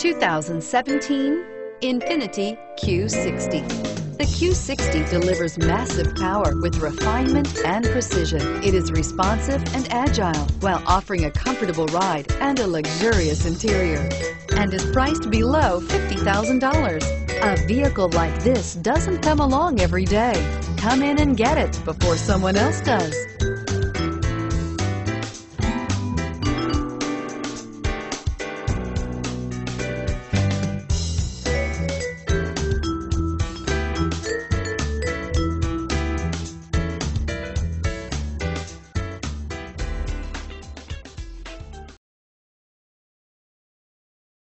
2017 Infiniti Q60. The Q60 delivers massive power with refinement and precision. It is responsive and agile while offering a comfortable ride and a luxurious interior and is priced below $50,000. A vehicle like this doesn't come along every day. Come in and get it before someone else does.